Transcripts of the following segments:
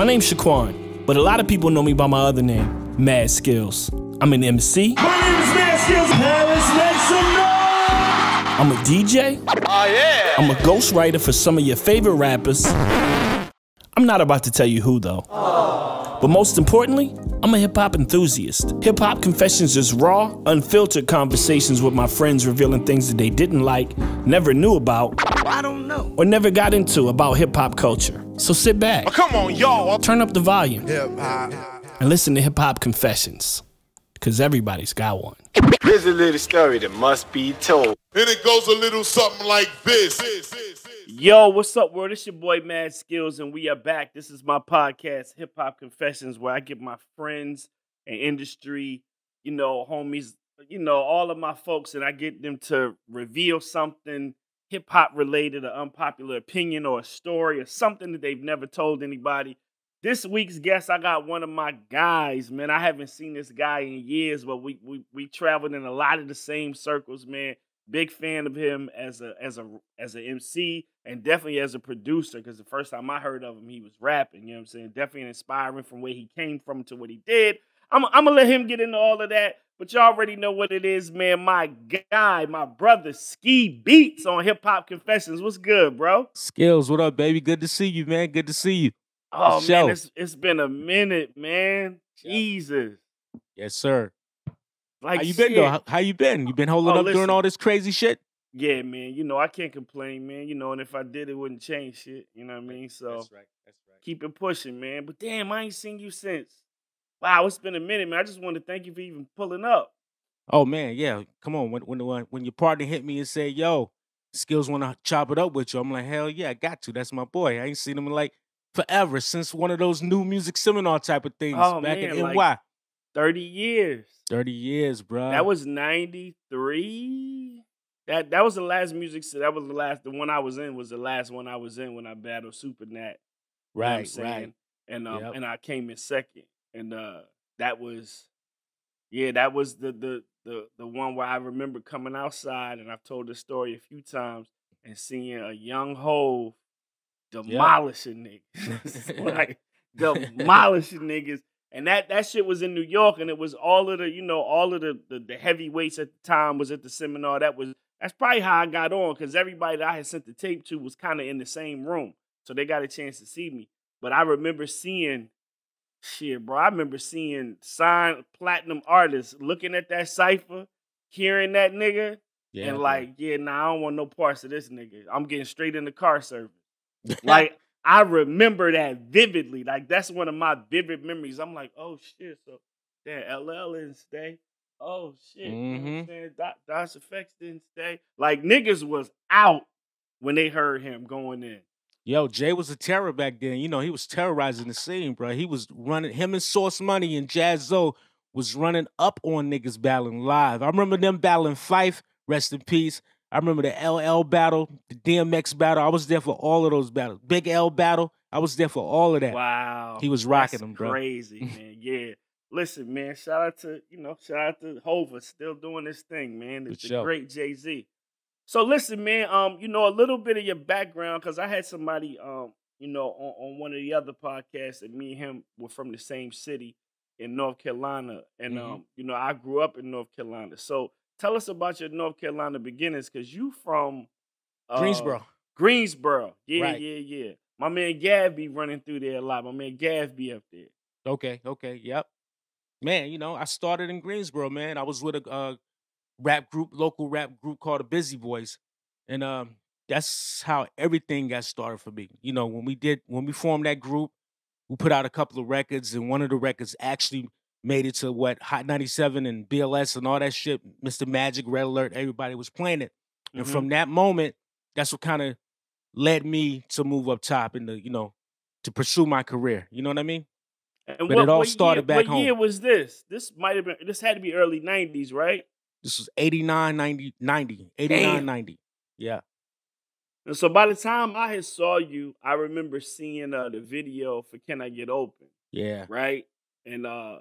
My name's Shaquan, but a lot of people know me by my other name, Mad Skillz. I'm an MC. My name is Mad Skillz. Paris, make some noise. I'm a DJ. Oh, yeah. I'm a ghostwriter for some of your favorite rappers. I'm not about to tell you who, though. But most importantly, I'm a hip hop enthusiast. Hip Hop Confessions is raw, unfiltered conversations with my friends revealing things that they didn't like, never knew about, I don't know. or never got into about hip hop culture. So sit back, Oh, come on, y'all. turn up the volume, Hip hop. and listen to Hip Hop Confessions. Because everybody's got one. Here's a little story that must be told. And it goes a little something like this. Yo, what's up, world? It's your boy Mad Skillz, and we are back. This is my podcast, Hip Hop Confessions, where I get my friends and industry, you know, homies, you know, all of my folks, and I get them to reveal something hip hop related, an unpopular opinion, or a story, or something that they've never told anybody. This week's guest, I got one of my guys, man. I haven't seen this guy in years, but we we we traveled in a lot of the same circles, man big fan of him as a as a as an MC and definitely as a producer because the first time I heard of him he was rapping, you know what I'm saying? Definitely inspiring from where he came from to what he did. I'm I'm gonna let him get into all of that, but y'all already know what it is, man. My guy, my brother Ski Beatz on Hip Hop Confessions. What's good, bro? Skillz, what up, baby? Good to see you, man. Good to see you. Oh show. man, it's it's been a minute, man. Jesus. Yes, sir. Like how you been though? How, how you been? You been holding Oh, up listen. during all this crazy shit? Yeah, man. You know, I can't complain, man. You know, and if I did, it wouldn't change shit. You know what I mean? So right. That's right. keep it pushing, man. But damn, I ain't seen you since. Wow, it's been a minute, man. I just wanted to thank you for even pulling up. Oh man, yeah. Come on. When when when, when your partner hit me and said, "Yo, Skillz want to chop it up with you," I'm like, "Hell yeah, I got to. That's my boy. I ain't seen him in like forever since one of those new music seminar type of things Oh, back man, in like- NY. 30 years. Thirty years, bro. that was 93. That that was the last music se- that was the last the one I was in was the last one I was in when I battled Super Nat. You know right, right. And um Yep. and I came in second. And uh that was yeah, that was the the the the one where I remember coming outside and I've told this story a few times and seeing a young hove demolishing niggas. like demolishing niggas. And that that shit was in New York and it was all of the, you know, all of the the, the heavyweights at the time was at the seminar. That was that's probably how I got on because everybody that I had sent the tape to was kind of in the same room. So they got a chance to see me. But I remember seeing shit, bro. I remember seeing signed platinum artists looking at that cipher, hearing that nigga, Yeah, and like, yeah, nah, I don't want no parts of this nigga. I'm getting straight in the car service. Like, I remember that vividly. Like, that's one of my vivid memories. I'm like, oh shit, so damn, LL didn't stay. Oh shit, you know what I'm Mhm. saying? Doc, Effects didn't stay. Like, niggas was out when they heard him going in. Yo, Jay was a terror back then. You know, he was terrorizing the scene, bro. He was running him and Sauce Money and Jazzo was running up on niggas battling live. I remember them battling Phife, rest in peace. I remember the LL battle, the DMX battle. I was there for all of those battles. Big L battle. I was there for all of that. Wow. He was rocking That's them, bro. Crazy, man. Yeah. Listen, man, shout out to, you know, shout out to Hova still doing this thing, man. It's the great Jay-Z. So listen, man, um, you know, a little bit of your background, because I had somebody um, you know, on, on one of the other podcasts, and me and him were from the same city in North Carolina. And Mhm. um, you know, I grew up in North Carolina. So tell us about your North Carolina beginnings, because you from uh, Greensboro. Greensboro. Yeah, Right. yeah, yeah. My man Gav be running through there a lot. My man Gav be up there. Okay, okay, yep. Man, you know, I started in Greensboro, man. I was with a uh, rap group, local rap group called the Bizzie Boyz. And um, that's how everything got started for me. You know, when we did when we formed that group, we put out a couple of records, and one of the records actually made it to what Hot 97 and BLS and all that shit, Mr. Magic, Red Alert, everybody was playing it. And Mhm. from that moment, that's what kind of led me to move up top and to, you know, to pursue my career. You know what I mean? And But it all started year, back what home. year was this? This might have been. This had to be early '90s, right? This was 89, 90, 90, 89, Damn. 90. Yeah. And so by the time I had saw you, I remember seeing uh, the video for "Can I Get Open," Yeah. right? And uh,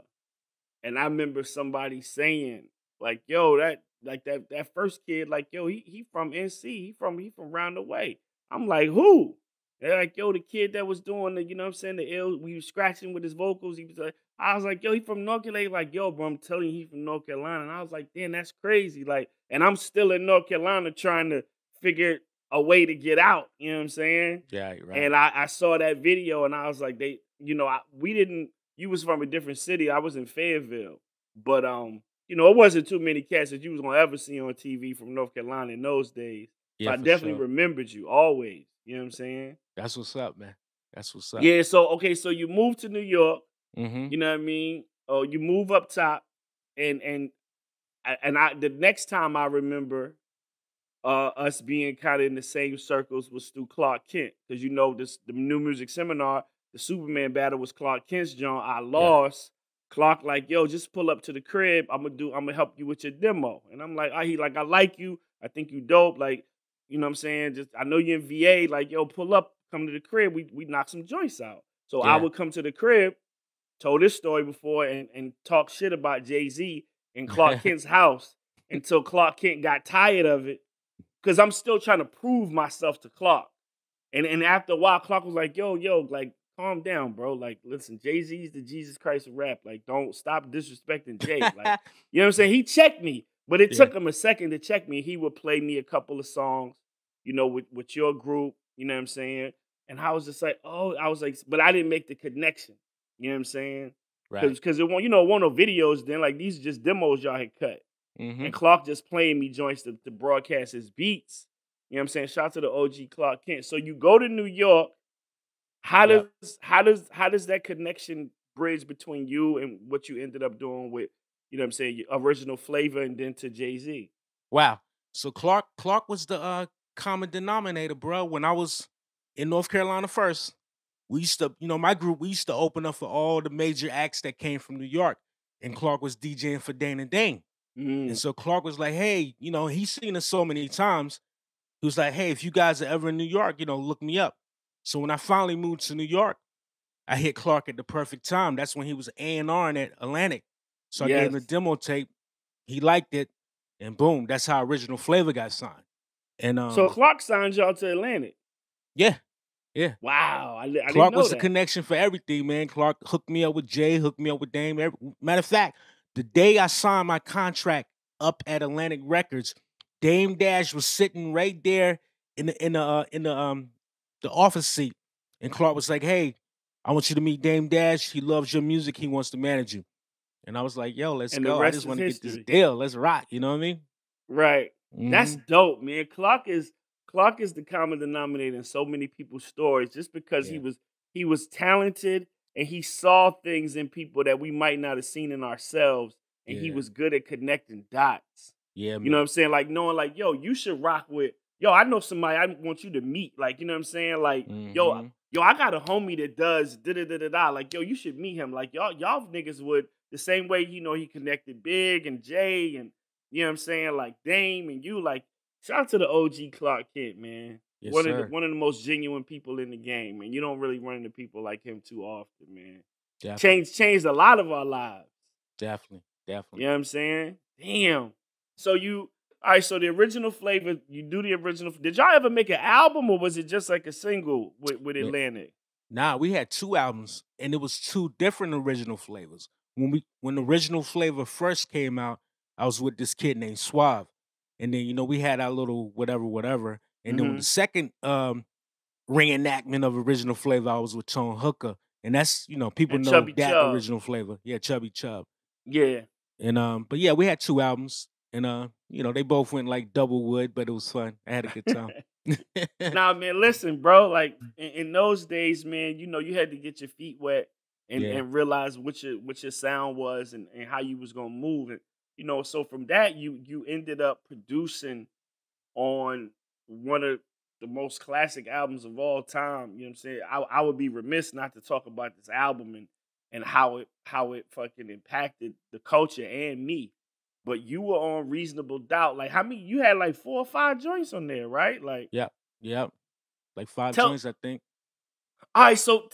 and I remember somebody saying like, "Yo, that like that that first kid, like, yo, he he from NC, he from he from round the way." I'm like, who? They're like, yo, the kid that was doing the, you know what I'm saying, the ill, we was scratching with his vocals. He was like, I was like, yo, he from North Carolina. Like, yo, bro, I'm telling you, he from North Carolina. And I was like, damn, that's crazy. Like, and I'm still in North Carolina trying to figure a way to get out. You know what I'm saying? Yeah, right. And I, I saw that video and I was like, they, you know, I, we didn't. You was from a different city. I was in Fayetteville, but um, you know, it wasn't too many cats that you was gonna ever see on TV from North Carolina in those days. So yeah, I definitely sure. remembered you always. You know what I'm saying? That's what's up, man. That's what's up. Yeah. So okay, so you moved to New York. Mm-hmm. You know what I mean? Oh, you move up top, and and and I the next time I remember uh us being kind of in the same circles was through Clark Kent because you know this the new music seminar, the Superman battle was Clark Kent's John. I lost. Clark like, yo, just pull up to the crib. I'm gonna do. I'm gonna help you with your demo. And I'm like, oh, he like, I like you. I think you dope. Like, you know what I'm saying? Just I know you're in VA. Like, yo, pull up, come to the crib. We we knock some joints out. So I would come to the crib, told this story before, and and talk shit about Jay Z in Clark Kent's house until Clark Kent got tired of it. Cause I'm still trying to prove myself to Clark. And and after a while, Clark was like, yo, yo, like, calm down, bro. Like, listen, Jay-Z's the Jesus Christ of rap. Like, don't stop disrespecting Jay. Like, you know what I'm saying? He checked me, but it Yeah. took him a second to check me. He would play me a couple of songs, you know, with, with your group, you know what I'm saying? And I was just like, oh, I was like, but I didn't make the connection. You know what I'm saying? right. Because it won't, you know, it won't no videos then. Like these are just demos y'all had cut. Mm-hmm. And Clark just playing me joints to, to broadcast his beats. You know what I'm saying? Shout out to the OG Clark Kent. So you go to New York. How does Yep. how does how does that connection bridge between you and what you ended up doing with, you know what I'm saying, your original flavor and then to Jay-Z? Wow. So Clark Clark was the uh, common denominator, bro. When I was in North Carolina first, we used to, you know, my group, we used to open up for all the major acts that came from New York. And Clark was DJing for Dana Dane. Mm. And so Clark was like, hey, you know, he's seen us so many times. He was like, hey, if you guys are ever in New York, you know, look me up. So when I finally moved to New York, I hit Clark at the perfect time. That's when he was A&R at Atlantic. So I gave him the demo tape. He liked it. And boom, that's how Original Flavor got signed. And um, so Clark signed y'all to Atlantic. yeah, yeah. Wow. I, I Clark didn't know was that. the connection for everything, man. Clark hooked me up with Jay, hooked me up with Dame. Every, matter of fact, the day I signed my contract up at Atlantic Records, Dame Dash was sitting right there in the in the uh, in the um the office seat, and Clark was like, "Hey, I want you to meet Dame Dash. He loves your music. He wants to manage you." And I was like, "Yo, let's And go. I just want to get this deal. Let's rock." You know what I mean? Right. That's Mhm. dope, man. Clark is Clark is the common denominator in so many people's stories just because he was he was talented and he saw things in people that we might not have seen in ourselves and he was good at connecting dots. yeah, man. You know what I'm saying? Like knowing like, yo, you should rock with yo, I know somebody I want you to meet. Like, you know what I'm saying? Like, yo, Mhm. yo, I got a homie that does da da da da da. Like, yo, you should meet him. Like, y'all, y'all niggas would the same way, you know, he connected Big and Jay and you know what I'm saying, like Dame and you. Like, shout out to the OG Clark Kent, man. Yes, one of the one of the most genuine people in the game, and you don't really run into people like him too often, man. Definitely, Changed changed a lot of our lives. definitely, definitely. You know what I'm saying? Damn. So you all right, so the original flavor, you do the original. Did y'all ever make an album or was it just like a single with, with Atlantic? Nah, we had two albums, and it was two different original flavors. When we when the original flavor first came out, I was with this kid named Suave, and then you know we had our little whatever, whatever. And then with Mhm. the second um reenactment of original flavor, I was with Tone Hooker, and that's you know people And know Chubby that original flavor. Yeah, Chubby Chub. Yeah. And um, but yeah, we had two albums, and uh, you know they both went like double wood, but it was fun. I had a good time. nah, man, listen, bro. Like in, in those days, man, you know, you had to get your feet wet and, Yeah. and realize what your what your sound was and, and how you was gonna move. And you know, so from that you you ended up producing on one of the most classic albums of all time. You know what I'm saying? I, I would be remiss not to talk about this album and and how it how it fucking impacted the culture and me. But you were on reasonable doubt. Like how many you had like four or five joints on there, right? Like yep, like five Tell- joints, I think. All right, so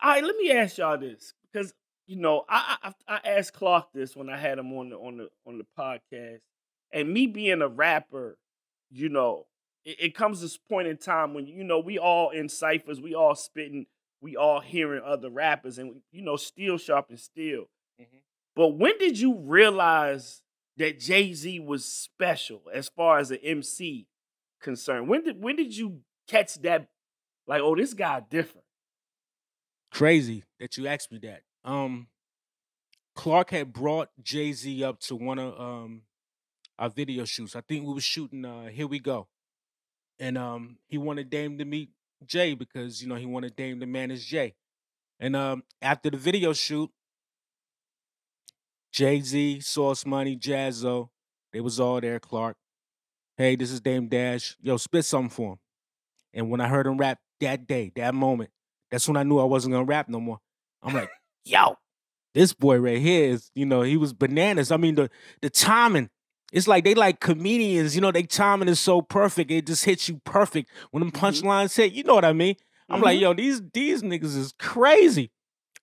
all right, let me ask y'all this because you know I, I I asked Clark this when I had him on the on the on the podcast, and me being a rapper, you know, it, it comes this point in time when you know we all in ciphers, we all spitting, we all hearing other rappers, and you know, still sharp and still. Mhm. But when did you realize that Jay Z was special as far as an MC concerned? When did when did you catch that? Like, oh, this guy different. Crazy that you asked me that. Um, Clark had brought Jay Z up to one of um our video shoots. I think we were shooting uh Here We Go. And um he wanted Dame to meet Jay because you know he wanted Dame to manage Jay. And um after the video shoot, Jay Z, Sauce Money, Jazzo, they was all there. Clark, hey, this is Dame Dash. Yo, spit something for him. And when I heard him rap that day, that moment, that's when I knew I wasn't gonna rap no more. I'm like, yo, this boy right here is, you know, he was bananas. I mean, the the timing. It's like they like comedians, you know, they timing is so perfect. It just hits you perfect when them punchlines hit. You know what I mean? I'm like, Mhm. yo, these these niggas is crazy.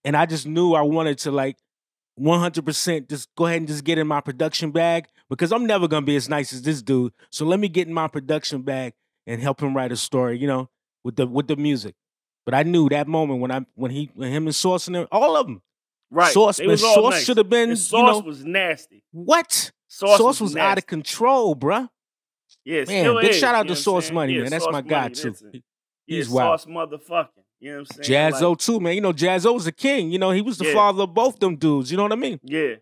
And I just knew I wanted to like 100% just go ahead and just get in my production bag because I'm never going to be as nice as this dude. So let me get in my production bag and help him write a story, you know, with the with the music. But I knew that moment when I when he when him and Sauce and them, all of them. Right. Sauce, man, was Sauce nice. should have been, And you Sauce know, was nasty. what? Sauce, Sauce, was, out of control, bruh. Yeah, Man, big is, shout out to Sauce? Money, Yeah, man. That's Sauce my guy too. listen. He- Yeah, He's wild. Sauce motherfucking. You know what I'm saying? Jazzo Like, too, man. You know, Jazzo was a king. You know, he was the Yeah. father of both them dudes. You know what I mean? yeah.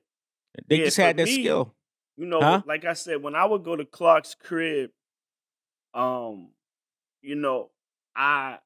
They Yeah, just had that me, skill. You know, Huh? like I said, when I would go to Clark's crib, um, you know, I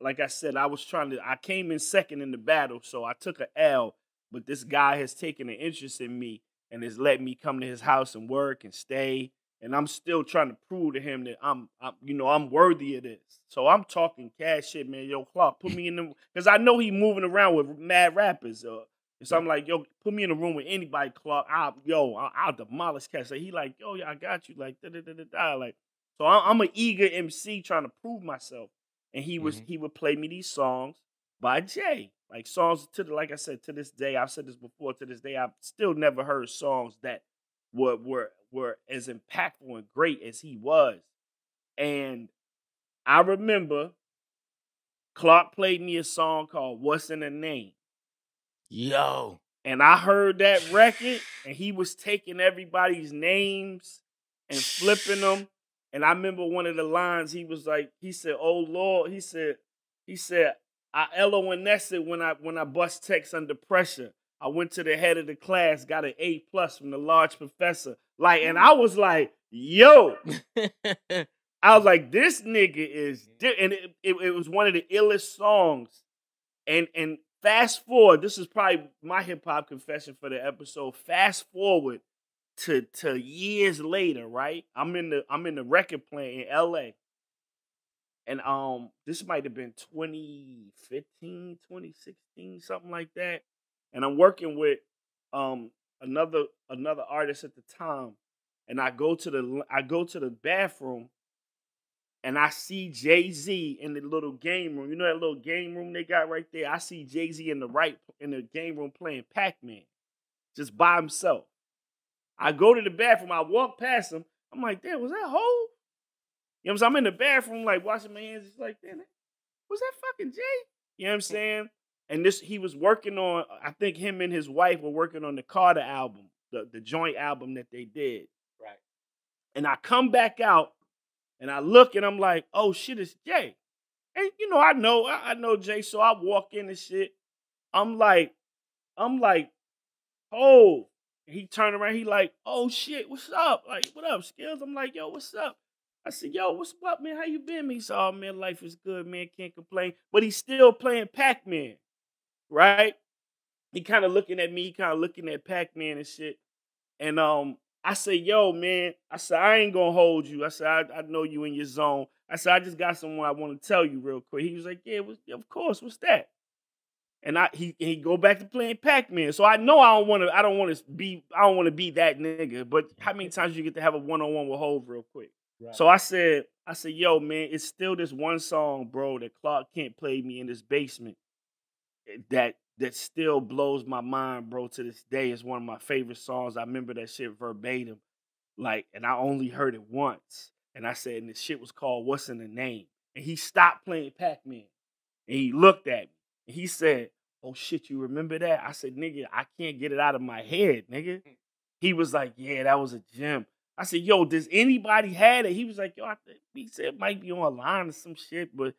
like I said, I was trying to I came in second in the battle, so I took a L, but this guy has taken an interest in me and has let me come to his house and work and stay. And I'm still trying to prove to him that I'm, I'm you know, I'm worthy of this. So I'm talking cash shit, man. Yo, Clark, put me in the because I know he moving around with mad rappers. Uh, so I'm like, yo, put me in a room with anybody, Clark. I'll, yo, I'll, I'll demolish cash. So he like, yo, yeah, I got you. Like, da da da da da. Like, so I'm, I'm an eager MC trying to prove myself. And he was, Mhm. he would play me these songs by Jay, like songs to the, like I said, to this day, I've said this before. To this day, I've still never heard songs that were were were as impactful and great as he was. And I remember Clark played me a song called "What's in a Name." Yo. And I heard that record, and he was taking everybody's names and flipping them. And I remember one of the lines he was like, he said, "Oh Lord," he said, he said, "I LONS it when I when I bust text under pressure. I went to the head of the class, got an A plus from the large professor. Like, and I was like, yo, I was like, this nigga is, di-. and it, it, it was one of the illest songs. And and fast forward, this is probably my hip hop confession for the episode. Fast forward to to years later, right? I'm in the I'm in the record plant in LA. And um this might have been 2015, 2016, something like that. And I'm working with um another another artist at the time. And I go to the I go to the bathroom and I see Jay Z in the little game room. You know that little game room they got right there. I see Jay Z in the right in the game room playing Pac Man, just by himself. I go to the bathroom. I walk past him. I'm like, damn, was that Hov? You know what I'm saying? I'm in the bathroom, like washing my hands, It's like, damn, was that fucking Jay? You know what I'm saying? And this, he was working on. I think him and his wife were working on the Carter album, the the joint album that they did. Right. And I come back out and I look and I'm like, oh shit, it's Jay. And you know, I know, I, know Jay, so I walk in and shit. I'm like, I'm like, oh. He turned around, he like, oh shit, what's up? Like, what up, Skillz? I'm like, yo, what's up? I said, yo, what's up, man? How you been? He said, oh man, life is good, man. Can't complain. But he's still playing Pac-Man, right? He kind of looking at me, kind of looking at Pac-Man and shit. And um, I said, yo, man, I said, I ain't gonna hold you. I said, I, I know you in your zone. I said, I just got someone I want to tell you real quick. He was like, yeah, what's, of course, what's that? And I he he go back to playing Pac-Man. So I know I don't want to I don't want to be I don't want to be that nigga. But how many times you get to have a one-on-one with Hove real quick? Right. So I said, I said, yo, man, it's still this one song, bro, that Clark Kent played me in this basement. Eh, That that still blows my mind, bro, to this day. It's one of my favorite songs. I remember that shit verbatim. Like, and I only heard it once. And I said, and the shit was called What's in the Name? And he stopped playing Pac-Man. And he looked at me. And he said, Oh shit, you remember that? I said, nigga, I can't get it out of my head, nigga. He was like, Yeah, that was a gem. I said, Yo, does anybody had it? He was like, Yo, I think he said it might be online or some shit, but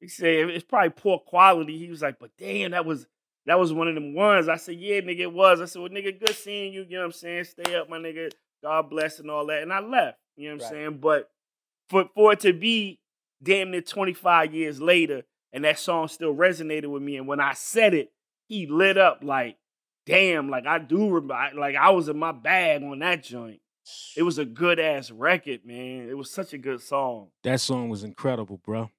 he said it's probably poor quality. He was like, but damn, that was that was one of them ones. I said, yeah, nigga, it was. I said, well, nigga, good seeing you. You know what I'm saying? Stay up, my nigga. God bless and all that. And I left. You know what I'm saying? But for for it to be damn near 25 years later, and that song still resonated with me. And when I said it, he lit up like, damn, like I do remember, like I was in my bag on that joint. It was a good ass record, man. It was such a good song. That song was incredible, bro.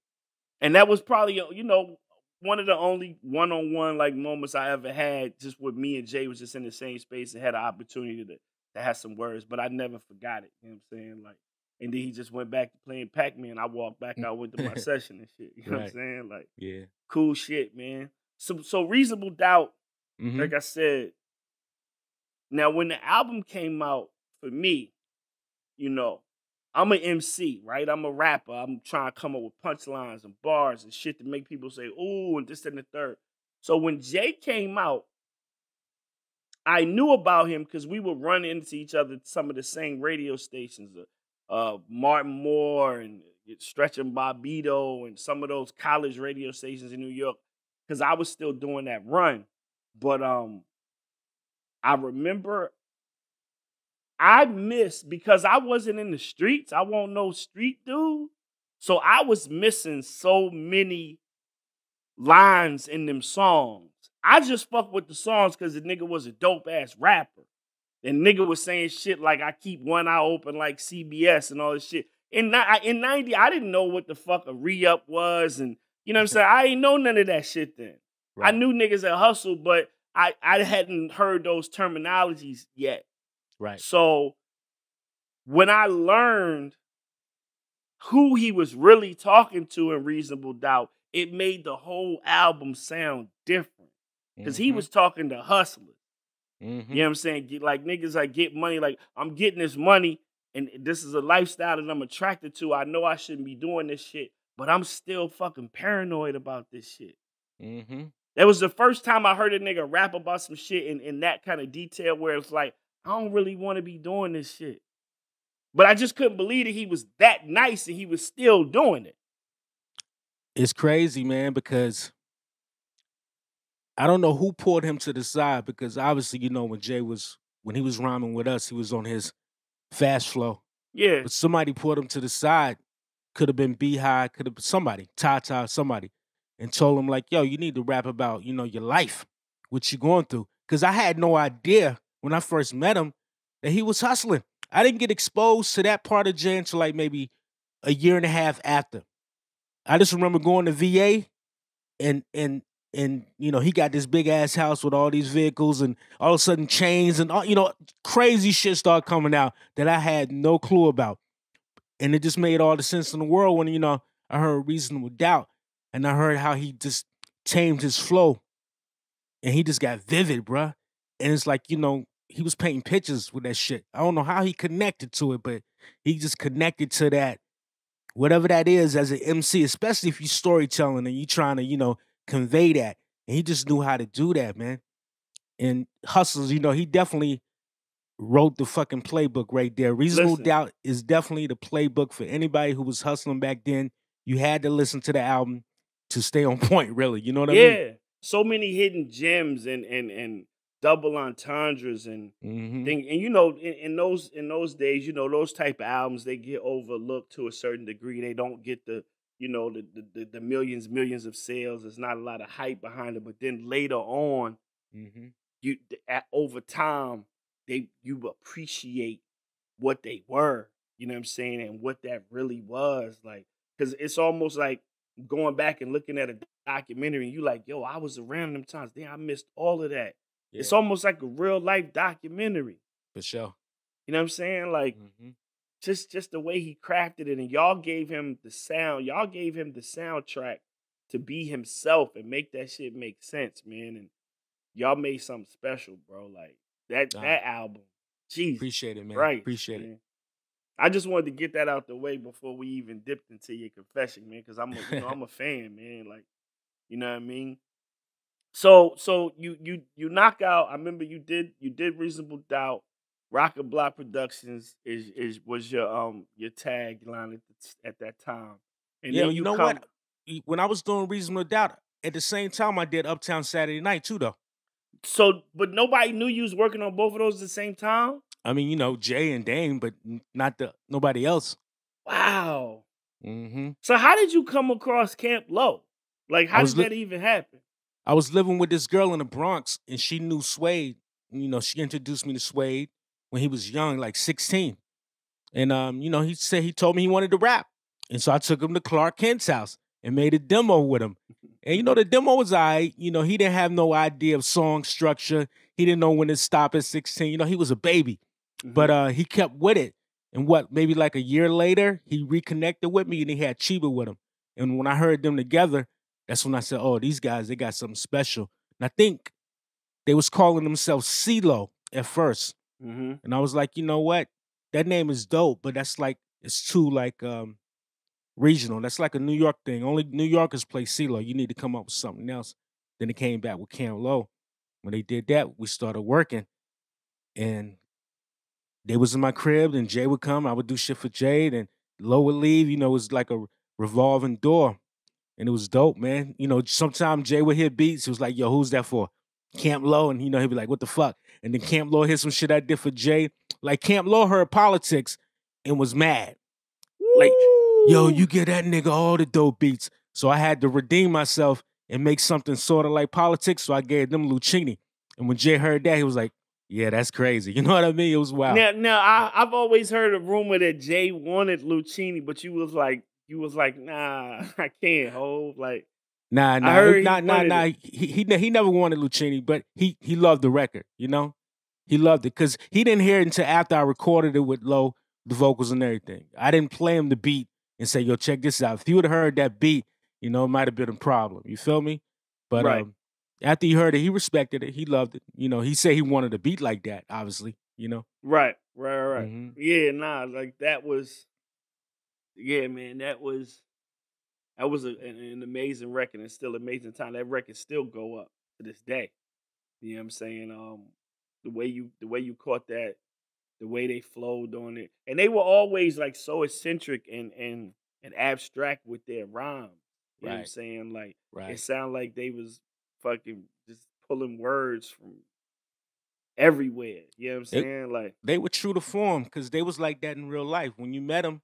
And that was probably, uh, you know, one of the only one-on-one like moments I ever had just with me and Jay was just in the same space and had an opportunity to, to have some words, but I never forgot it. You know what I'm saying? Like, and then he just went back to playing Pac-Man. I walked back out, went to my session and shit. You know what I'm saying? Like, Yeah. cool shit, man. So, so reasonable doubt. Mhm. Like I said, now when the album came out for me, you know, I'm an MC, right? I'm a rapper. I'm trying to come up with punchlines and bars and shit to make people say, ooh, and this and the third. So when Jay came out, I knew about him because we would run into each other at some of the same radio stations, uh, uh, Martin Moore and Stretch and Bobbito and some of those college radio stations in New York, because I was still doing that run. But um, I remember I missed because I wasn't in the streets. I won't no street dude. So I was missing so many lines in them songs. I just fuck with the songs because the nigga was a dope ass rapper. And nigga was saying shit like I keep one eye open like CBS and all this shit. In, in 90, I didn't know what the fuck a re-up was. And you know what I'm saying? I ain't know none of that shit then. I knew niggas that hustle, but I, I hadn't heard those terminologies yet. Right. So when I learned who he was really talking to in Reasonable Doubt, it made the whole album sound different. Because he Mhm. was talking to hustlers. Mhm. You know what I'm saying? Get, like niggas like get money, like I'm getting this money, and this is a lifestyle that I'm attracted to. I know I shouldn't be doing this shit, but I'm still fucking paranoid about this shit. Mm-hmm. That was the first time I heard a nigga rap about some shit in, in that kind of detail where it's like, I don't really want to be doing this shit. But I just couldn't believe that he was that nice and he was still doing it. It's crazy, man, because I don't know who pulled him to the side because obviously, you know, when Jay was when he was rhyming with us, he was on his fast flow. Yeah. But somebody pulled him to the side. Could have been B-High, could have been somebody, Tata, somebody, and told him like, "Yo, you need to rap about you know your life, what you're going through." Because I had no idea when I first met him that he was hustling. I didn't get exposed to that part of Jay until like maybe a year and a half after. I just remember going to VA, and and and you know he got this big ass house with all these vehicles, and all of a sudden chains and all you know crazy shit started coming out that I had no clue about and it just made all the sense in the world when you know I heard reasonable doubt and I heard how he just tamed his flow and he just got vivid, bruh. And it's like you know he was painting pictures with that shit. I don't know how he connected to it, but he just connected to that whatever that is as an MC, especially if you're storytelling and you're trying to you know convey that. And he just knew how to do that, man. And hustles, you know, he definitely wrote the fucking playbook right there. Reasonable Listen. Doubt is definitely the playbook for anybody who was hustling back then. You had to listen to the album to stay on point, really. You know what I mean? yeah. So many hidden gems and and and double entendres and mean? thing. And you know, in, in those in those days, you know, those type of albums they get overlooked to a certain degree. They don't get the you know the the, the, the millions millions of sales. There's not a lot of hype behind it. But then later on, Mm-hmm. you at, over time they you appreciate what they were. You know what I'm saying, and what that really was like. Because it's almost like going back and looking at a documentary, and you like, yo, I was around them times. Damn, I missed all of that. It's almost like a real life documentary. For sure. You know what I'm saying? Like Mm-hmm. just just the way he crafted it, and y'all gave him the sound. Y'all gave him the soundtrack to be himself and make that shit make sense, man. And y'all made something special, bro. Like that Nah. that album. Jesus. Appreciate it, man. Right. Appreciate it. I just wanted to get that out the way before we even dipped into your confession, man, because I'm a, you know I'm a fan, man. Like, you know what I mean. So so you you you knock out. I remember you did you did reasonable doubt. Rocket Block Productions is is was your um your tagline at the, at that time. And yeah, then you know come, what? When I was doing Reasonable Doubt, at the same time I did Uptown Saturday Night too, though. So, but nobody knew you was working on both of those at the same time. I mean, you know, Jay and Dame, but not the nobody else. Wow. hmm So how did you come across Camp Lo? Like, how did that even happen? I was living with this girl in the Bronx, and she knew Suede. You know, she introduced me to Suede when he was young, like 16. And um, you know, he said he told me he wanted to rap. And so I took him to Clark Kent's house and made a demo with him. And you know, the demo was I, you know, he didn't have no idea of song structure. He didn't know when to stop at 16. You know, he was a baby. But uh he kept with it. And what, maybe like a year later, he reconnected with me and he had Cheeba with him. And when I heard them together, that's when I said, Oh, these guys, they got something special. And I think they was calling themselves CeeLo at first. mm-hmm. And I was like, you know what? That name is dope, but that's like it's too like um regional. That's like a New York thing. Only New Yorkers play CeeLo. You need to come up with something else. Then it came back with Camp Lo. When they did that, we started working. And they was in my crib, and Jay would come. I would do shit for Jay, and Low would leave. You know, it was like a revolving door. And it was dope, man. You know, sometimes Jay would hit beats. He was like, yo, who's that for? Camp Lo. And, you know, he'd be like, what the fuck? And then Camp Lo hit some shit I did for Jay. Like, Camp Lo heard politics and was mad. Like, yo, you get that nigga all the dope beats. So I had to redeem myself and make something sort of like politics. So I gave them Luchini. And when Jay heard that, he was like, yeah, that's crazy. You know what I mean? It was wild. Now, now I, I've always heard a rumor that Jay wanted Luchini, but you was like, you was like, nah, I can't hold. Like, Nah, nah, he nah, nah, nah. it. He, he he never wanted Luchini, but he he loved the record. You know, he loved it because he didn't hear it until after I recorded it with Lo, the vocals and everything. I didn't play him the beat and say, "Yo, check this out." If he would have heard that beat, you know, it might have been a problem. You feel me? But Right. um, after he heard it, he respected it. He loved it. You know, he said he wanted a beat like that. Obviously, you know. right, right, right. right. Mhm. Yeah, nah, like that was, yeah, man, that was, that was a, an, an amazing record and still amazing time. That record still go up to this day. You know what I'm saying? Um, the way you, the way you caught that, the way they flowed on it, and they were always like so eccentric and and and abstract with their rhymes. You know what I'm saying? Like Right. it sounded like they was fucking just pulling words from everywhere. You know what I'm It- saying? Like, They were true to form because they was like that in real life. When you met them,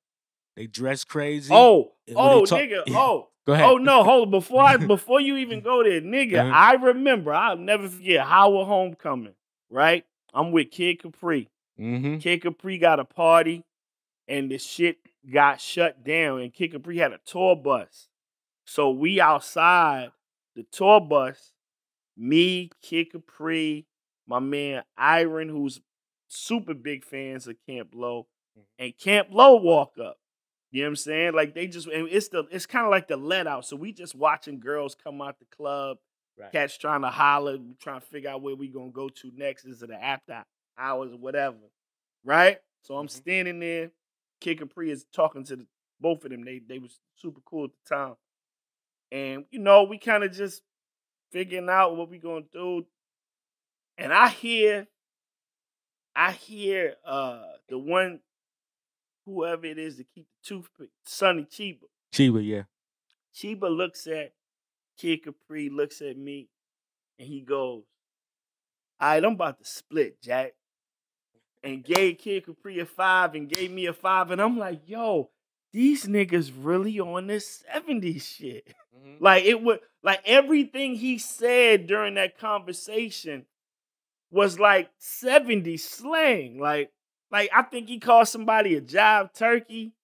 they dress crazy. oh, oh, talk- nigga, Yeah. oh. Go ahead. Oh no, hold on. Before I before you even go there, nigga, Uh-huh. I remember, I'll never forget Howard Homecoming, right? I'm with Kid Capri. Mm-hmm. Kid Capri got a party and the shit got shut down and Kid Capri had a tour bus. So we outside the tour bus, me, Kid Capri, my man Iron, who's super big fans of Camp Lo, and Camp Lo walk up. You know what I'm saying? Like they just and it's the it's kind of like the let out. So we just watching girls come out the club, Right. cats trying to holler, trying to figure out where we gonna go to next. Is it the after hours or whatever? Right? So I'm Mhm. standing there. Kid Capri is talking to the, both of them. They they was super cool at the time. And you know, we kind of just figuring out what we gonna do. And I hear, I hear uh the one, whoever it is to keep the toothpick, Sonny Cheeba. Cheeba, yeah. Cheeba looks at Kid Capri, looks at me, and he goes, All right, I'm about to split, Jack. And gave Kid Capri a five and gave me a five. And I'm like, yo, these niggas really on this 70s shit. Mm-hmm. Like it would like everything he said during that conversation was like 70s slang. Like, like I think he called somebody a job turkey.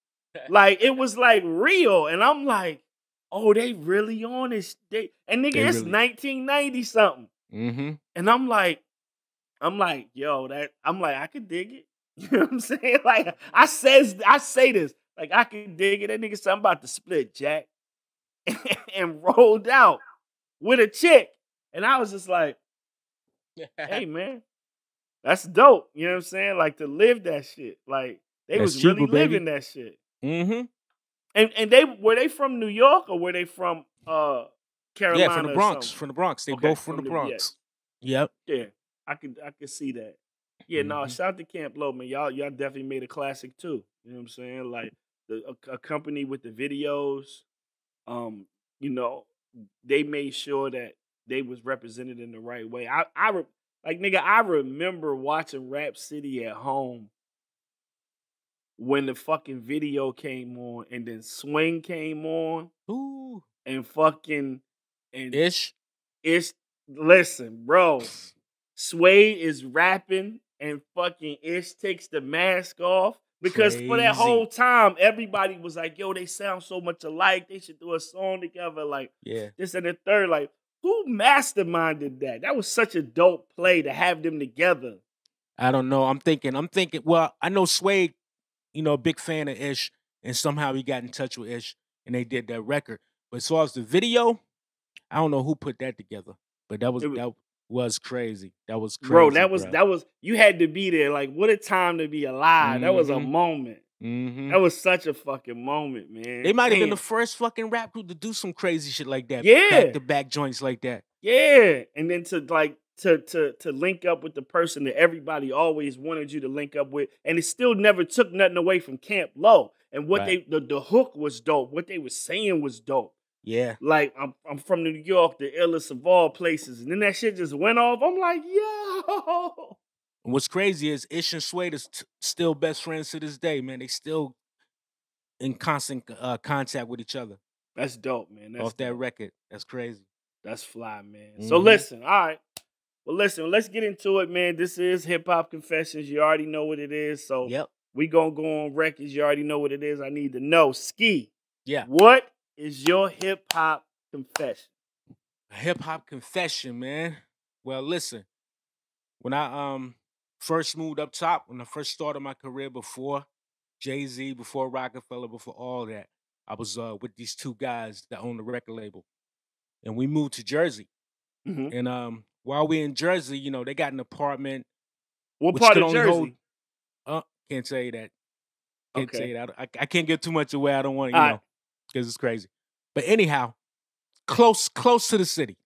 Like it was like real. And I'm like, oh, they really on this. They and nigga, They it's really- 1990 something. Mm-hmm. And I'm like, I'm like, yo, that I'm like, I could dig it. You know what I'm saying? Like I says I say this. Like I can dig it. That nigga said I'm about to split, Jack. and rolled out with a chick. And I was just like, hey man, that's dope. You know what I'm saying? Like to live that shit. Like They That's was cheaper, really baby. living that shit. Mm-hmm. And and they were they from New York or were they from uh Carolina? Yeah, from the Bronx. From the Bronx. They Okay, both from, from the the- yeah. Bronx. Yep. Yeah, I could I could see that. Yeah, no, Mhm. shout out to Camp Lo, man. Y'all y'all definitely made a classic too. You know what I'm saying? Like the a, a company with the videos, um, you know, they made sure that they was represented in the right way. I I like nigga, I remember watching Rap City at home when the fucking video came on and then Swing came on Ooh. and fucking and Ish. it's listen, bro. Suede is rapping and fucking Ish takes the mask off. Because for that whole time, everybody was like, yo, they sound so much alike. They should do a song together. Like Yeah. this and the third. Like, who masterminded that? That was such a dope play to have them together. I don't know. I'm thinking. I'm thinking. Well, I know Suede, you know, big fan of Ish, and somehow he got in touch with Ish, and they did that record. But as far as the video, I don't know who put that together. But that was was- that was crazy. That was crazy, bro, that was bro. that was you had to be there. Like, what a time to be alive. That mm-hmm. was a moment. Mhm. That was such a fucking moment, man. They might have been the first fucking rap group to do some crazy shit like that. Yeah. back to back joints like that. Yeah, and then to like to to to link up with the person that everybody always wanted you to link up with, and it still never took nothing away from Camp Lo. And what Right. they the, the hook was dope. What they were saying was dope. Yeah, Like I'm I'm from New York, the illest of all places, and then that shit just went off. I'm like, yo, And what's crazy is Ish and Suede is t- still best friends to this day, man. They still in constant uh, contact with each other that's dope, man. That's off that record. That's crazy. That's fly, man. So Mhm. listen, all right. Well, listen, let's get into it, man. This is Hip Hop Confessions. You already know what it is. So Yep. we gonna go on records. You already know what it is. I need to know. Ski. Yeah. What is your hip hop confession? A hip hop confession, man. Well, listen. When I um first moved up top, when I first started my career before Jay Z, before Roc-A-Fella, before all that, I was uh with these two guys that own the record label, and we moved to Jersey. Mhm. And um while we in Jersey, you know, they got an apartment. What part of Jersey? hold- Uh, can't tell you that. Can't Okay. tell you that. I, I can't get too much away. I don't want to, you All right. know, because it's crazy. But anyhow, close, close to the city.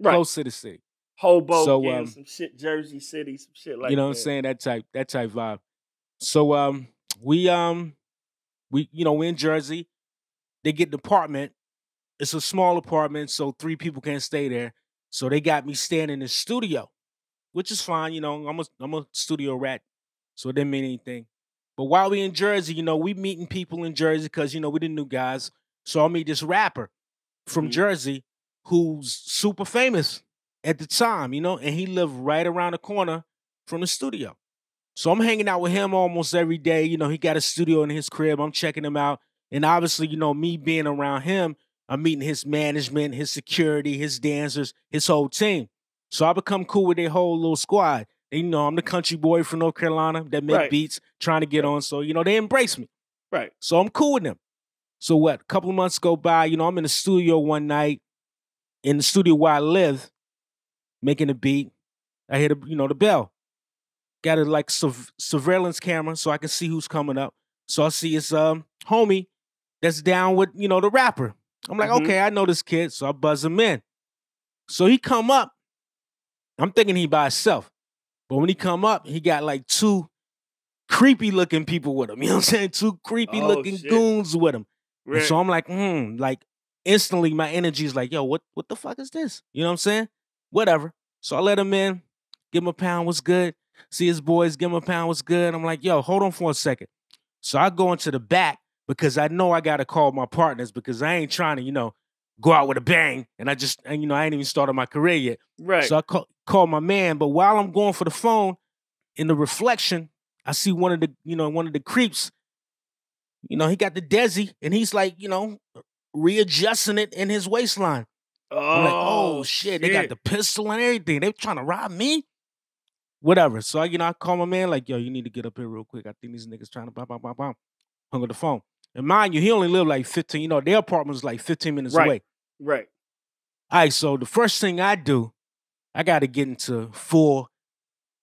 Right. Close to the city. Hoboken, So, um, some shit, Jersey City, some shit like you know that. what I'm saying? That type, that type vibe. So um we um we you know, we in Jersey. They get the apartment. It's a small apartment, so three people can't stay there. So they got me staying in the studio, which is fine, you know. I'm a I'm a studio rat, so it didn't mean anything. But while we in Jersey, you know, we meeting people in Jersey because you know we the new guys. So I meet this rapper from Mhm. Jersey who's super famous at the time, you know, and he lived right around the corner from the studio. So I'm hanging out with him almost every day. You know, he got a studio in his crib. I'm checking him out. And obviously, you know, me being around him, I'm meeting his management, his security, his dancers, his whole team. So I become cool with their whole little squad. And, you know, I'm the country boy from North Carolina that make Right. beats, trying to get on. So, you know, they embrace me. Right. So I'm cool with them. So what? A couple of months go by. You know, I'm in the studio one night, in the studio where I live, making a beat. I hear the, you know, the bell. Got a like surv- surveillance camera so I can see who's coming up. So I see it's um homie that's down with you know the rapper. I'm like, Mhm. okay, I know this kid, so I buzz him in. So he come up. I'm thinking he by himself, but when he come up, he got like two creepy looking people with him. You know what I'm saying? Two creepy Oh, looking shit. goons with him. Right. so I'm like, hmm, like instantly my energy is like, yo, what what the fuck is this? You know what I'm saying? Whatever. So I let him in, give him a pound, what's good? See his boys, give him a pound, what's good? I'm like, yo, hold on for a second. So I go into the back because I know I gotta call my partners because I ain't trying to, you know, go out with a bang. And I just, and you know, I ain't even started my career yet. right. So I call, call my man. But while I'm going for the phone, in the reflection, I see one of the, you know, one of the creeps. You know, he got the Desi, and he's like, you know, readjusting it in his waistline. Oh, like, oh shit, they got the pistol and everything. They trying to rob me. Whatever. So I, you know, I call my man, like, yo, you need to get up here real quick. I think these niggas trying to bam, bam, bam, bam. Hung up the phone. And mind you, he only lived like 15, you know, their apartment was like 15 minutes Right. away. right. All right, so the first thing I do, I got to get into full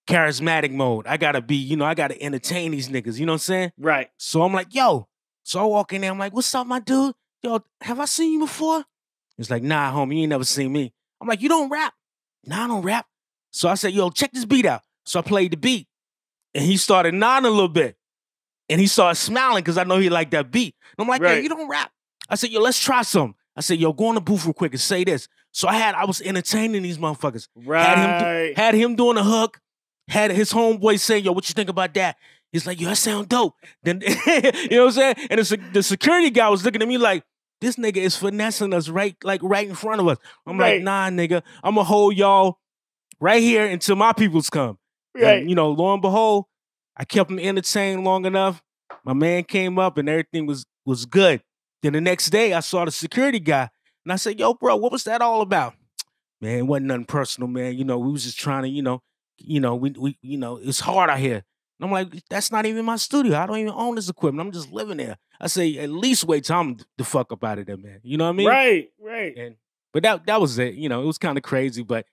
charismatic mode. I gotta be, you know, I gotta entertain these niggas. You know what I'm saying? Right. So I'm like, yo. So I walk in there. I'm like, what's up, my dude? Yo, have I seen you before? He's like, nah, homie, you ain't never seen me. I'm like, you don't rap? Nah, I don't rap. So I said, yo, check this beat out. So I played the beat, and he started nodding a little bit, and he started smiling because I know he liked that beat. And I'm like, Right. yo, you don't rap? I said, yo, let's try some. I said, yo, go in the booth real quick and say this. So I had, I was entertaining these motherfuckers. Right. Had him, had him doing a hook. Had his homeboy saying, "Yo, what you think about that?" He's like, "Yo, that sound dope." Then you know what I'm saying? And the, the security guy was looking at me like, "This nigga is finessing us right, like right in front of us." I'm Right. like, "Nah, nigga, I'm gonna hold y'all right here until my peoples come." And, Right. you know, lo and behold, I kept him entertained long enough. My man came up and everything was was good. Then the next day, I saw the security guy and I said, "Yo, bro, what was that all about?" Man, it wasn't nothing personal, man. You know, we was just trying to, you know, you know, we we you know, it's hard out here. And I'm like, that's not even my studio. I don't even own this equipment. I'm just living there. I say, at least wait till I'm the fuck up out of there, man. You know what I mean? right. Right. And but that that was it. You know, it was kind of crazy, but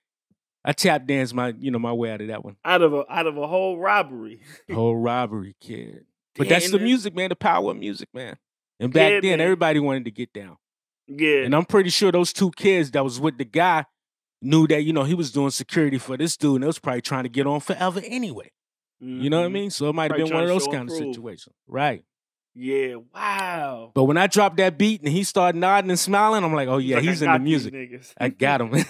I tap danced my, you know, my way out of that one. Out of a out of a whole robbery. Whole robbery, kid. But that's the music, man. The power of music, man. And back Yeah, then, man. everybody wanted to get down. Yeah. And I'm pretty sure those two kids that was with the guy knew that, you know, he was doing security for this dude and they was probably trying to get on forever anyway. You know what I Mhm. mean? So it might have been one of those kind of situations. Right. Yeah. Wow. But when I dropped that beat and he started nodding and smiling, I'm like, oh yeah, Like, he's in the music. I got him.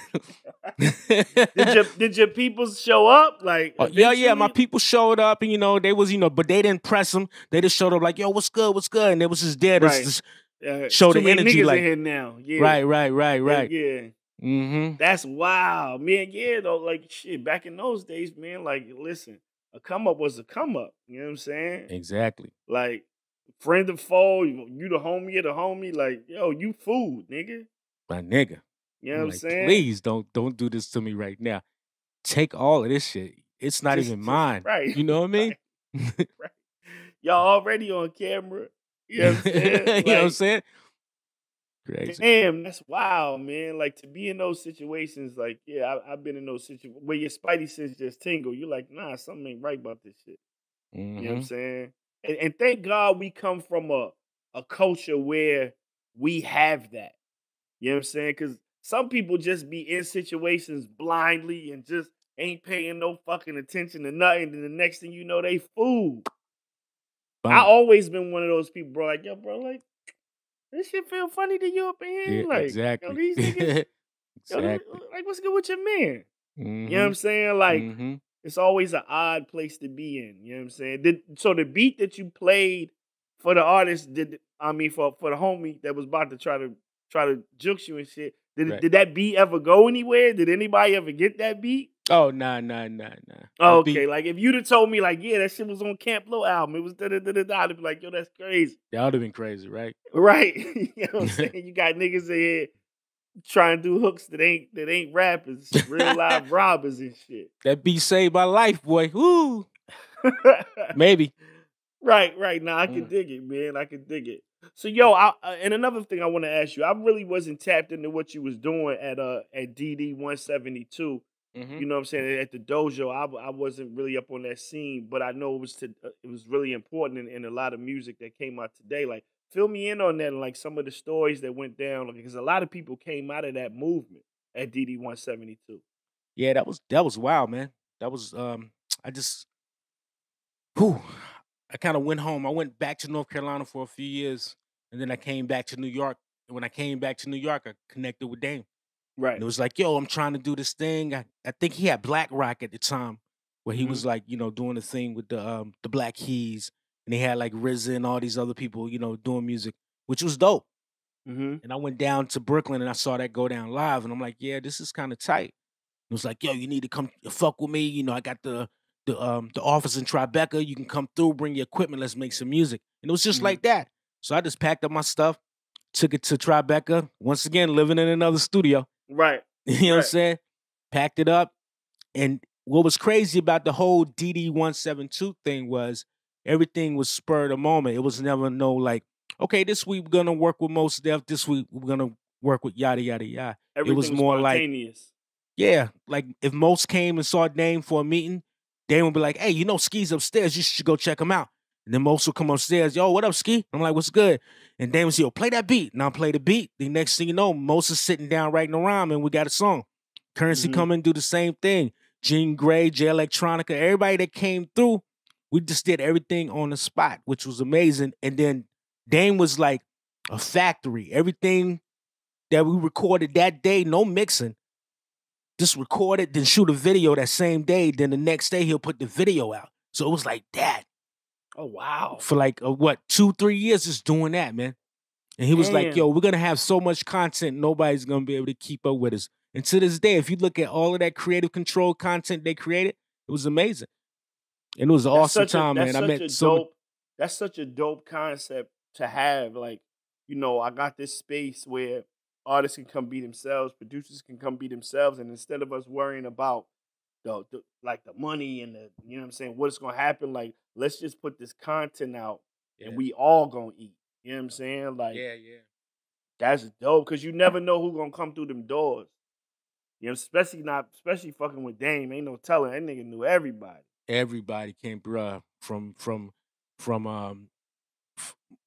did your did your people show up? Like Oh, yeah, yeah. My people showed up, and you know they was, you know, but they didn't press them. They just showed up like, "Yo, what's good? What's good?" And they was just there to Right. just, Uh, show the energy, like- in now. Yeah. right, right, right, right. Yeah. Mm-hmm. That's wild, man. Yeah, though, like shit. Back in those days, man. Like, listen, a come up was a come up. You know what I'm saying? Exactly. Like, friend or foe, you, you the homie of the homie. Like, yo, you food, nigga. My nigga. You know I'm what I'm like, saying? please don't don't do this to me right now. Take all of this shit. It's not Just- even mine. right, You know what I mean? Right. Y'all already on camera. You know what I'm saying? you know what I'm saying? Crazy. Damn, that's wild, man. Like to be in those situations, like, yeah, I, I've been in those situations where your spidey sense just tingle. You're like, nah, something ain't right about this shit. You know what I'm Mhm. saying? And, and thank God we come from a, a culture where we have that. You know what I'm saying? Because some people just be in situations blindly and just ain't paying no fucking attention to nothing. And the next thing you know, they fool. I always been one of those people, bro. Like, yo, bro, like, this shit feel funny to you up in here? Yeah, like, exactly. yo, these niggas, exactly. this- like, what's good with your man? Mhm. You know what I'm saying? Like, Mhm. it's always an odd place to be in. You know what I'm saying? Did so the beat that you played for the artist did I mean for for the homie that was about to try to try to jukes you and shit. Did Right. did that beat ever go anywhere? Did anybody ever get that beat? Oh, nah, nah, nah, nah. Oh, okay. Like if you'd have told me like, yeah, that shit was on Camp Lo album. It was da da da da da. I'd be like, yo, that's crazy. That would have been crazy, right? Right. you know what I'm saying? You got niggas in here trying to do hooks that ain't that ain't rappers, real live robbers and shit. That beat saved my life, boy. Woo. Maybe. Right, right. Now I can Mm. dig it, man. I can dig it. So, yo, I, uh, and another thing I want to ask you, I really wasn't tapped into what you was doing at uh at DD one seventy two. Mhm. You know what I'm saying? At the dojo, I, I wasn't really up on that scene, but I know it was to uh, it was really important in, in a lot of music that came out today. Like, fill me in on that, and like some of the stories that went down, because a lot of people came out of that movement at DD one seventy two. Yeah, that was that was wild, man. That was um I just whew, I kind of went home. I went back to North Carolina for a few years and then I came back to New York. And when I came back to New York, I connected with Dame. Right. And it was like, yo, I'm trying to do this thing. I, I think he had Blakroc at the time where he Mhm. was like, you know, doing the thing with the um the Black Keys. And he had like RZA and all these other people, you know, doing music, which was dope. Mm-hmm. And I went down to Brooklyn and I saw that go down live. And I'm like, yeah, this is kind of tight. It was like, yo, you need to come fuck with me. You know, I got the the um the office in Tribeca. You can come through, bring your equipment, let's make some music. And it was just Mhm. like that. So I just packed up my stuff, took it to Tribeca. Once again, living in another studio. Right. You know what I'm saying? Packed it up. And what was crazy about the whole DD172 thing was everything was spur of the moment. It was never no like, okay, this week we're gonna work with Mos Def, this week we're gonna work with yada yada yada. Everything was more like-. Yeah, like if Mos came and saw Dame for a meeting, Dame would be like, "Hey, you know, Ski's upstairs. You should go check him out." And then Mos will come upstairs, "Yo, what up, Ski?" I'm like, "What's good?" And Dame would say, "Yo, play that beat." And I'll play the beat. The next thing you know, Mos is sitting down writing a rhyme, and we got a song. Curren$y Mhm. come and do the same thing. Jean Grae, Jay Electronica, everybody that came through, we just did everything on the spot, which was amazing. And then Dame was like a factory. Everything that we recorded that day, no mixing, just record it, then shoot a video that same day. Then the next day he'll put the video out. So it was like that Oh wow. for like uh, what two, three years, just doing that, man. And he was like, "Yo, we're gonna have so much content, nobody's gonna be able to keep up with us." And to this day, if you look at all of that creative control content they created, it was amazing. And it was an That's awesome such a- time, man. I met so dope. That's such a dope concept to have. Like, you know, I got this space where artists can come be themselves, producers can come be themselves, and instead of us worrying about the, the like the money and the you know what I'm saying, what's gonna happen, like let's just put this content out Yeah. and we all gonna eat. You know what I'm saying? Like yeah, yeah. that's dope because you never know who gonna come through them doors. You know, especially not especially fucking with Dame. Ain't no telling that nigga knew everybody. everybody came bruh from from from um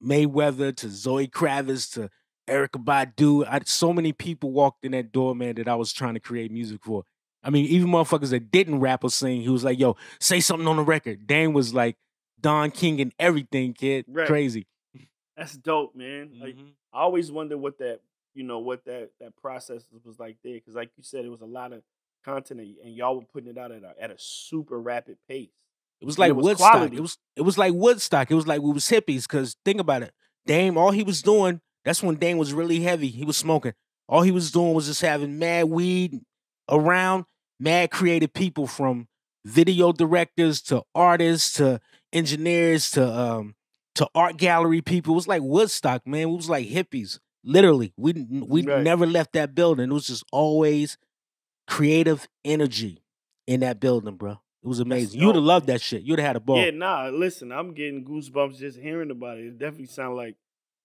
Mayweather to Zoe Kravitz to Erykah Badu. I, so many people walked in that door, man, that I was trying to create music for. I mean, even motherfuckers that didn't rap or sing, he was like, "Yo, say something on the record." Dame was like Don King and everything, kid. Right. Crazy. That's dope, man. Like Mhm. I always wonder what that you know what that that process was like there because like you said it was a lot of content and, and y'all were putting it out at a, at a super rapid pace It was like it was Woodstock. quality. It was it was like Woodstock. It was like we was hippies. Cause think about it. Dame, all he was doing, that's when Dame was really heavy. He was smoking. All he was doing was just having mad weed around, mad creative people from video directors to artists to engineers to um to art gallery people. It was like Woodstock, man. It was like hippies. Literally. We we Right. never left that building. It was just always creative energy in that building, bro. It was amazing. You'd have loved that shit. You'd have had a ball. yeah nah listen i'm getting goosebumps just hearing about it it definitely sounded like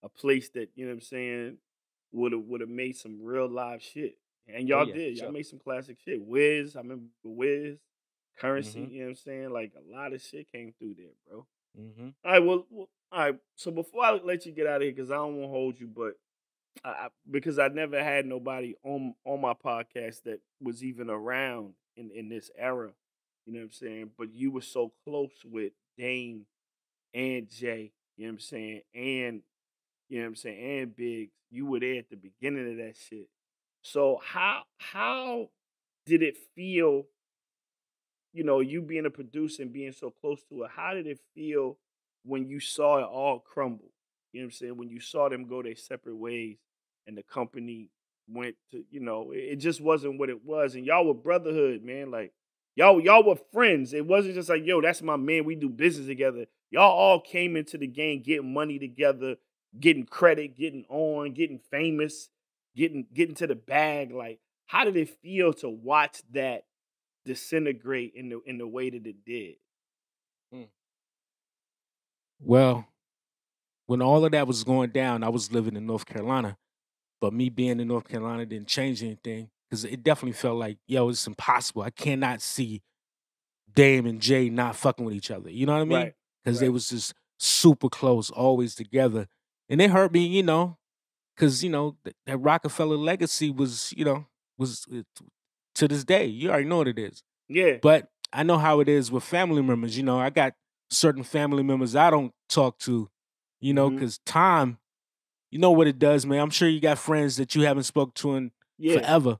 a place that you know what i'm saying would have would have made some real live shit and y'all yeah, did y'all sure. made some classic shit wiz i remember wiz Curren$y Mhm. you know what i'm saying like a lot of shit came through there bro Mm-hmm. All right, well, well all right. So before I let you get out of here, because I don't want to hold you, but I, I, because I never had nobody on on my podcast that was even around in in this era. You know what I'm saying? But you were so close with Dame and Jay. You know what I'm saying? And you know what I'm saying? And Big. You were there at the beginning of that shit. So how how did it feel? you know, you being a producer and being so close to it, how did it feel when you saw it all crumble? You know what I'm saying? When you saw them go their separate ways and the company went to, you know, it it just wasn't what it was. And y'all were brotherhood, man. Like y'all, y'all were friends. It wasn't just like, yo, that's my man. We do business together. Y'all all came into the game getting money together, getting credit, getting on, getting famous, getting getting to the bag. Like, how did it feel to watch that disintegrate in the in the way that it did? Mm. Well, when all of that was going down, I was living in North Carolina. But me being in North Carolina didn't change anything because it definitely felt like, yo, it's impossible. I cannot see Dame and Jay not fucking with each other. You know what I mean? Right, Because they was just super close, always together. And it hurt me, you know, because, you know, th- that Roc-A-Fella legacy was, you know, was uh, to this day. You already know what it is. Yeah. But I know how it is with family members. You know, I got certain family members I don't talk to, you know, because time, you know what it does, man. I'm sure you got friends that you haven't spoke to in yeah. forever.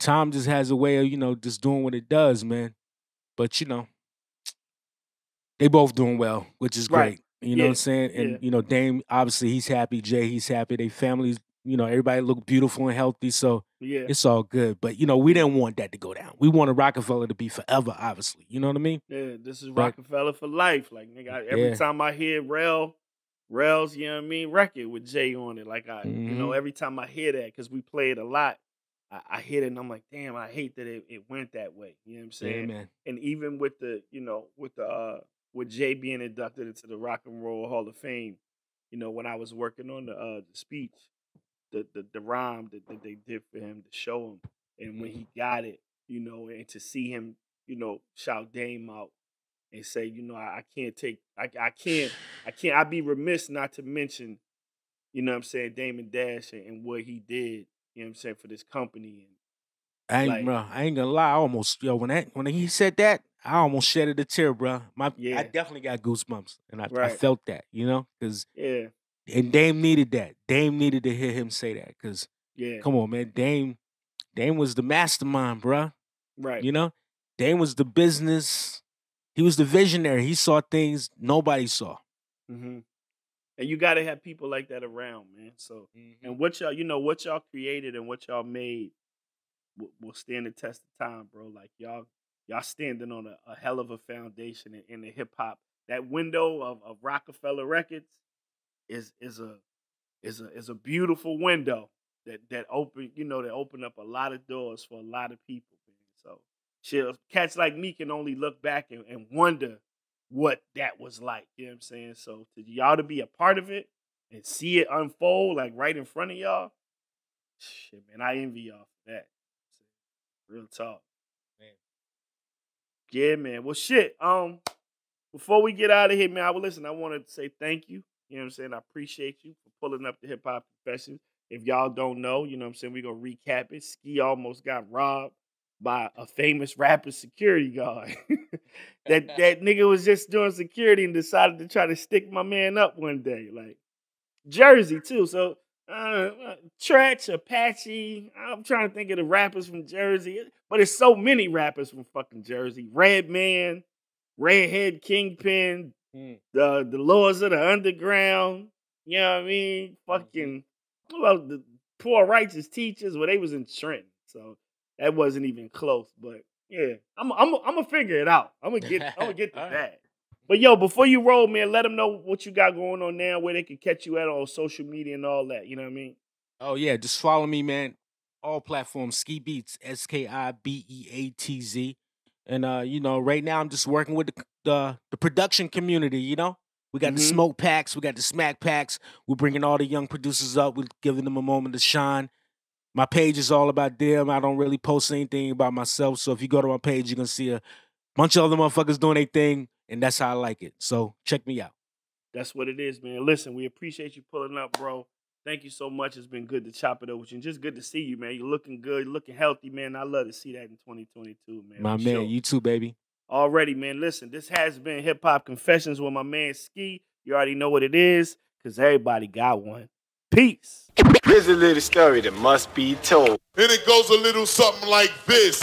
Time just has a way of, you know, just doing what it does, man. But you know, they both doing well, which is Right. great. You know what I'm saying? And yeah. you know, Dame, obviously he's happy. Jay, he's happy. They families, you know, everybody look beautiful and healthy. So Yeah. it's all good. But you know, we didn't want that to go down. We wanted Roc-A-Fella to be forever, obviously. You know what I mean? Yeah. This is But- Roc-A-Fella for life. Like nigga, I, every Yeah. time I hear Rell, Rell's, you know what I mean, record with Jay on it. Like I, you know, Mhm. every time I hear that, because we play it a lot, I, I hear it and I'm like, damn, I hate that it, it went that way. You know what I'm saying? Yeah, man. and even with the you know with the uh with Jay being inducted into the Rock and Roll Hall of Fame, you know when I was working on the uh the speech, the the, the rhyme that, that they did for him to show him, and when he got it, you know, and to see him, you know, shout Dame out, and say, you know, I, I can't take, I, I can't, I can't, I'd be remiss not to mention, you know what I'm saying, Damon Dash and, and what he did, you know what I'm saying, for this company. And I ain't, Like- bro. I ain't gonna lie. I almost, yo, when that when he said that, I almost shedded a tear, bro. My, Yeah. I definitely got goosebumps, and I, I felt that, you know, because yeah, and Dame needed that. Dame needed to hear him say that, because yeah, come on, man, Dame, Dame was the mastermind, bro. right. You know, Dame was the business. He was the visionary. He saw things nobody saw. hmm And you got to have people like that around, man. So, and what y'all, you know, what y'all created and what y'all made will, will stand the test of time, bro. Like y'all, y'all standing on a, a hell of a foundation in, in the hip hop. That window of, of Roc-A-Fella Records is is a is a is a beautiful window that that open, you know, that open up a lot of doors for a lot of people. So, cats like me can only look back and, and wonder what that was like. You know what I'm saying? So to y'all to be a part of it and see it unfold like right in front of y'all, shit, man, I envy y'all for that. Real talk. Yeah, man. Well shit. Um before we get out of here, man, I will listen. I want to say thank you. You know what I'm saying? I appreciate you for pulling up the hip hop confessions. If y'all don't know, you know what I'm saying, we're gonna recap it. Ski almost got robbed by a famous rapper security guard. that that nigga was just doing security and decided to try to stick my man up one day. Like Jersey too. So uh, Treach, Apache. I'm trying to think of the rappers from Jersey, but it's so many rappers from fucking Jersey. Redman, Redhead Kingpin, Mm. the the Lords of the Underground. You know what I mean? Fucking well, the poor righteous teachers. Well, they was in Trenton, so that wasn't even close. But yeah, I'm I'm I'm gonna figure it out. I'm gonna get I'm gonna get to All right. that. But yo, before you roll, man, let them know what you got going on now, where they can catch you at on social media and all that. You know what I mean? Oh yeah, just follow me, man. All platforms, Ski Beatz, S K I B E A T Z. And uh, you know, right now I'm just working with the the, the production community. You know, we got the Mhm. smoke packs, we got the smack packs. We're bringing all the young producers up. We're giving them a moment to shine. My page is all about them. I don't really post anything about myself. So if you go to my page, you're gonna see a bunch of other motherfuckers doing their thing, and that's how I like it. So check me out. That's what it is, man. Listen, we appreciate you pulling up, bro. Thank you so much. It's been good to chop it up with you. And just good to see you, man. You're looking good, you're looking healthy, man. I love to see that in 2022, man. My man, sure. you too, baby. Already, man. Listen, this has been Hip Hop Confessions with my man Ski. You already know what it is, because everybody got one. Peace. Here's a little story that must be told. And it goes a little something like this.